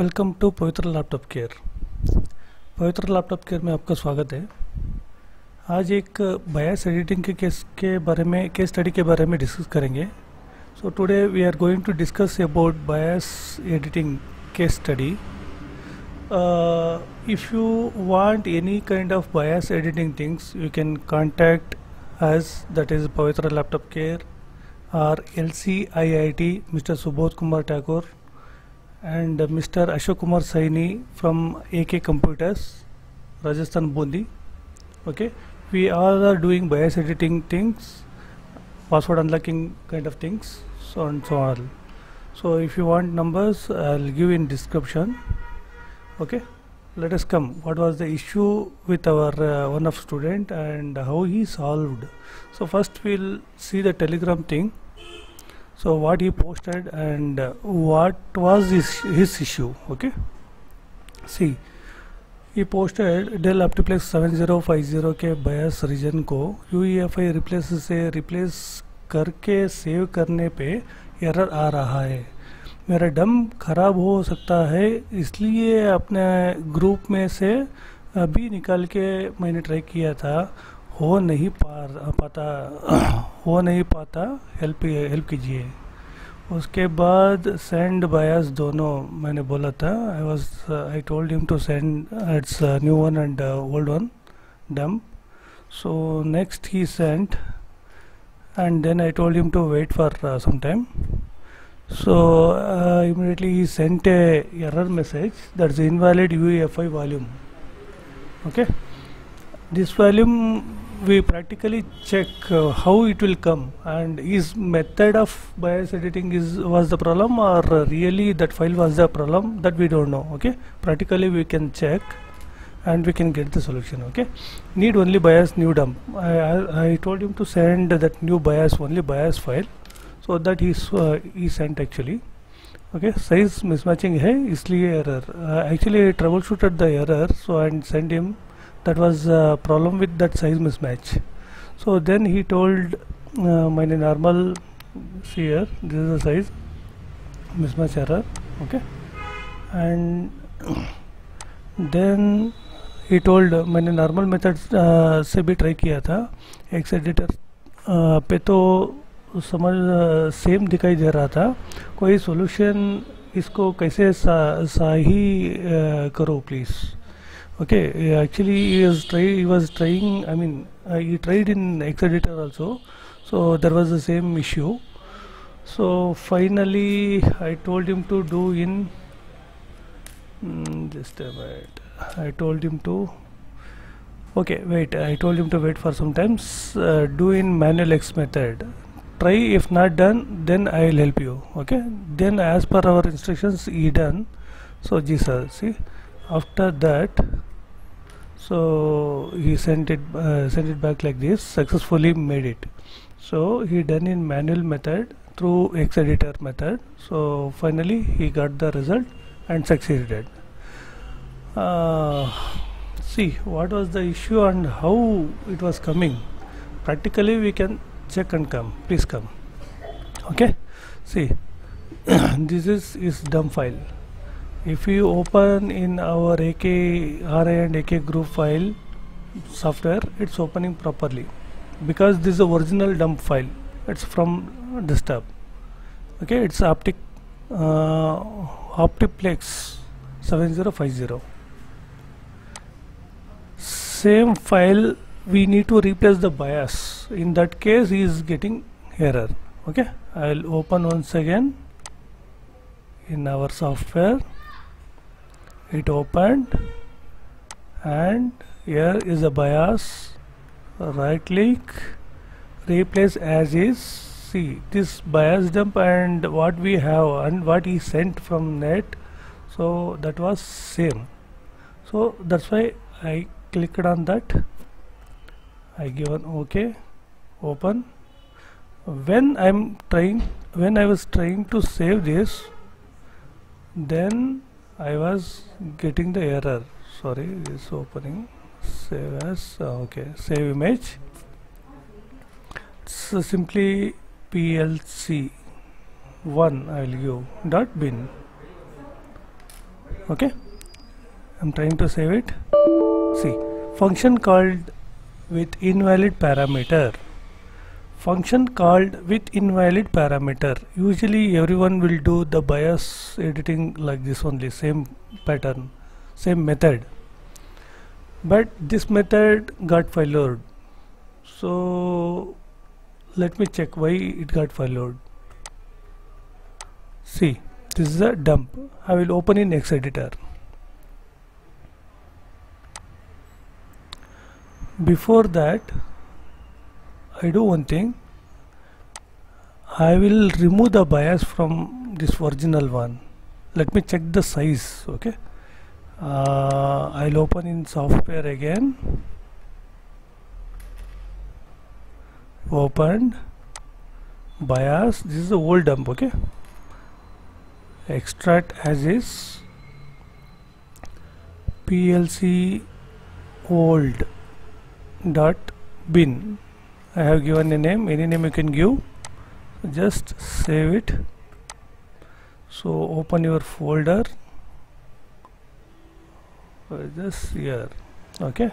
Welcome to Pavitra laptop care. Pavitra laptop care में आपका स्वागत है। आज एक बायस एडिटिंग के केस के बारे में केस स्टडी के बारे में डिस्कस करेंगे। So today we are going to discuss about BIOS editing case study if you want any kind of BIOS editing things you can contact as that is Pavitra laptop care R L C I I T mister Subodh Kumar Thakur and Mr. Ashok Kumar Saini from AK Computers Rajasthan Bundi okay. We all are doing BIOS editing things password unlocking kind of things so and so on. So if you want numbers I'll give in description. Okay. Let us come. What was the issue with our uh, one of student and how he solved? So first we'll see the telegram thing so what he posted and uh, what was his, his issue okay see he posted Dell Optiplex 7050 के bias region को UEFI replace से replace करके save करने पे error आ रहा है मेरा डम ख़राब हो सकता है इसलिए अपने ग्रुप में से अभी निकाल के मैंने ट्राई किया था हो नहीं पा पाता, हो नहीं पाता हेल्प हेल्प कीजिए। उसके बाद सेंड बायस दोनों मैंने बोला था। I was I told him to send its new one and old one डम so next he send and then I told him to wait for some time so immediately he sent a error message that's invalid U F I volume okay this volume we practically check uh, how it will come and is method of BIOS editing is was the problem or really that file was the problem that we don't know okay? Practically we can check and we can get the solution okay? Need only BIOS new dump. I, I, I told him to send that new BIOS only BIOS file. So that is uh, he sent actually okay? Size mismatching है इसलिए error. Uh, actually troubleshooted the error so and send him that was a problem with that size mismatch so then he told uh, my normal see here this is the size mismatch error okay and then he told मैंने normal method से भी try किया था x editor पे तो समझ same दिखाई दे रहा था कोई सॉल्यूशन इसको कैसे सही करो please okay uh, actually he was try he was trying I mean uh, he tried in hex editor also. So there was the same issue. So finally I told him to do in mm, just a minute. I told him to okay wait. I told him to wait for some times. Uh, do in manual X method. Try if not done then I will help you. Okay? Then as per our instructions he done. So Jesus see after that so he sent it uh, sent it back like this successfully made it. So he done in manual method through hex editor method. So finally he got the result and succeeded. Uh, see what was the issue and how it was coming? Practically we can check and come. Please come. Okay? See this is is dump file if you open in our AK RI and AK group file software it's opening properly. Because this is the original dump file it's from desktop. Okay it's optic uh, optiplex 7050 same file we need to replace the BIOS. In that case he is getting error. Okay I'll open once again in our software it opened and here is the BIOS. Right click replace as is. See this BIOS dump and what we have and what he sent from net. So that was same. So that's why I clicked on that. I given OK. Open. When I'm trying when I was trying to save this then I was getting the error. Sorry this opening. Save as uh, okay. Save image. So simply plc 1 I will give. Dot bin. Okay. I'm trying to save it. See function called with invalid parameter function called with invalid parameter. Usually everyone will do the BIOS editing like this only same pattern same method. But this method got failed so let me check why it got failed see this is a dump. I will open in hex editor. Before that I do one thing. I will remove the BIOS from this original one. Let me check the size okay? Uh, I'll open in software again. Opened BIOS. This is the old dump okay? Extract as is. Plc old dot bin I have given a name. Any name you can give. Just save it. So open your folder. Uh, just here. Okay?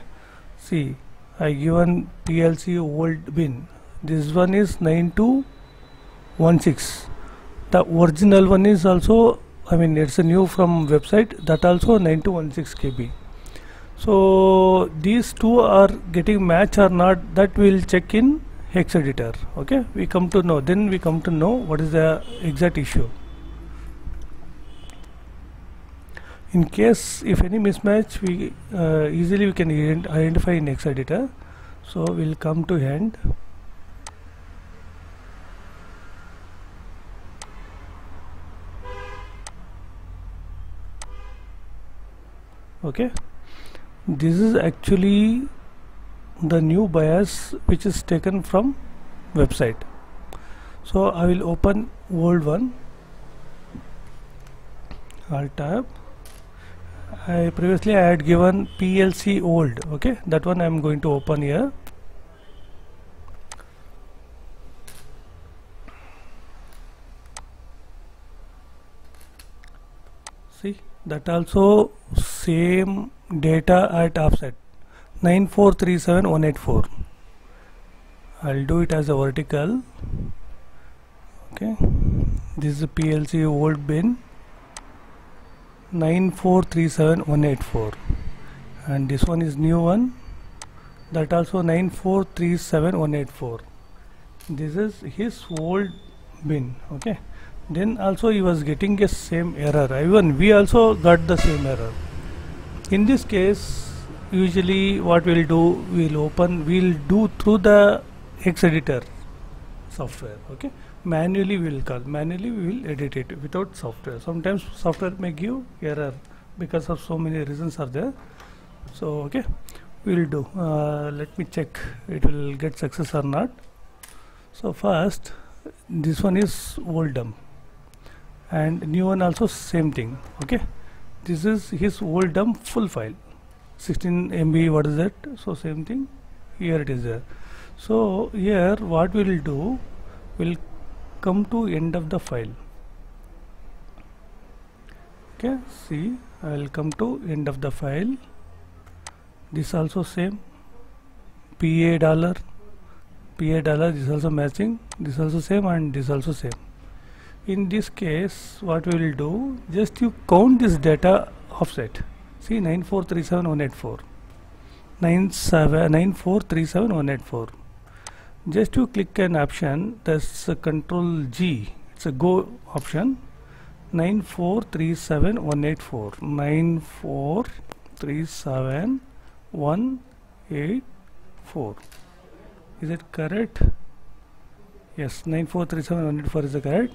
See I given PLC old bin. This one is 9216 the original one is also I mean it's a new from website. That also 9216 KB so these two are getting match or not that we'll check in hex editor okay? We come to know then we come to know what is the exact issue. In case if any mismatch we uh, easily we can identify in hex editor. So we'll come to end okay this is actually the new BIOS which is taken from website. So I will open old one. Alt tab I previously I had given PLC old okay? That one I am going to open here. See that also same data at offset. 9437184 I'll do it as a vertical. Okay. This is a PLC old bin. 9437184 and this one is new one. That also 9437184 this is his old bin. Okay. Then also he was getting a same error. Even we also got the same error in this case usually what we'll do we'll open we'll do through the Hex editor software okay? Manually we will call manually we will edit it without software. Sometimes software may give error because of so many reasons are there. So okay we will do. Uh, let me check it will get success or not. So first this one is old dump and new one also same thing okay this is his old dump full file. 16 MB what is that? So same thing. Here it is there. So here what we will do will come to end of the file. Okay see I will come to end of the file. This also same. PA dollar. PA dollar this also matching. This also same and this also same in this case what we will do just you count this data offset. See 9437184 9437184 just you click an option that's a control G. It's a go option. 9437184 9437184 is it correct? Yes 9437184 is correct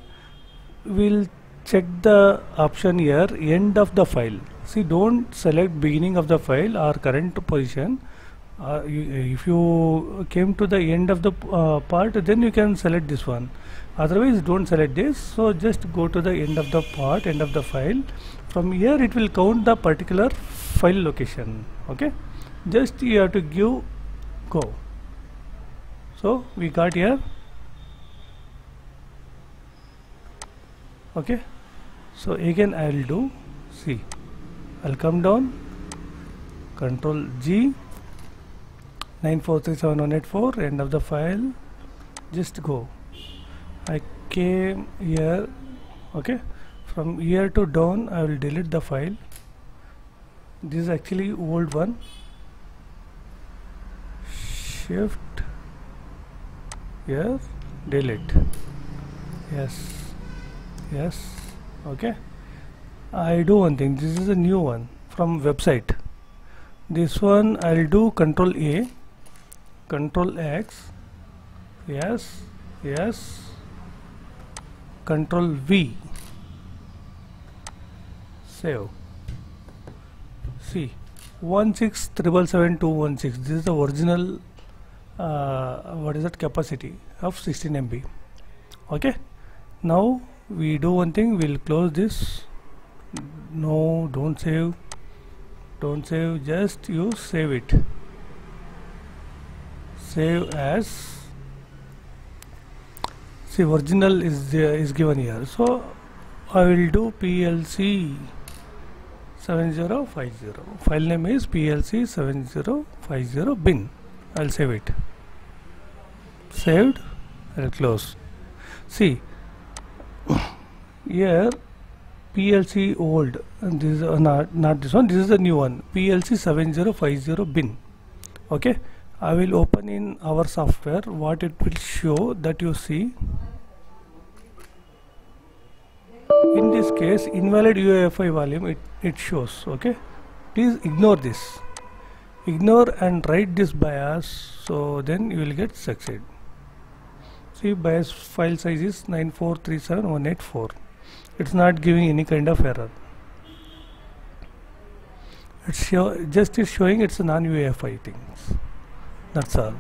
we'll check the option here end of the file. See don't select beginning of the file or current position. Uh, you, if you came to the end of the uh, part then you can select this one. Otherwise don't select this. So just go to the end of the part end of the file. From here it will count the particular file location okay? Just you have to give go. So we got here okay. So again I will do see I'll come down control G 9437184 end of the file just go. I came here okay. From here to down I will delete the file. This is actually old one. Shift here delete. Yes yes. Okay. I do one thing. This is a new one from website. This one I'll do control A control X yes yes control V. Save. See 16777 this is the original uh, what is that capacity of 16 MB okay. Now we do one thing we'll close this. No don't save. Don't save just you save it. Save as see original is there is given here. So I will do PLC 7050 file name is PLC 7050 bin. I'll save it. Saved I'll close. See here PLC old. And this is uh, not not this one this is the new one. PLC 7050 bin. Okay? I will open in our software. What it will show that you see. In this case invalid UEFI volume it, it shows. Okay? Please ignore this. Ignore and write this BIOS so then you will get succeed. See BIOS file size is 9437184 it's not giving any kind of error. It's show, just is showing it's a non-UEFI things. That's all.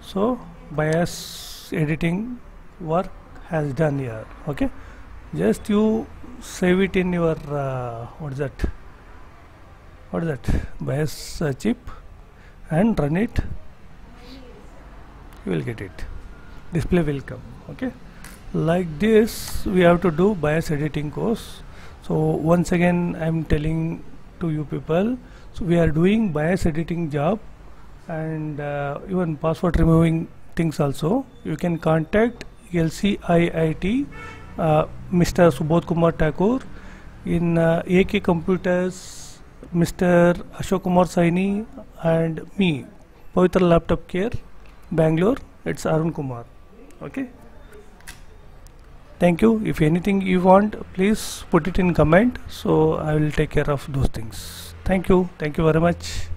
So BIOS editing work has done here okay? Just you save it in your uh, what is that? What is that? BIOS uh, chip and run it. You will get it. Display will come okay like this we have to do BIOS editing course so once again I'm telling to you people so we are doing BIOS editing job and uh, even password removing things also you can contact LCIIT uh, Mr. Subodh Kumar Thakur in uh, AK Computers Mr. Ashok Kumar Saini and me Pavitra Laptop Care Bangalore it's Arun Kumar okay thank you. If anything you want please put it in comment. So I will take care of those things. Thank you. Thank you very much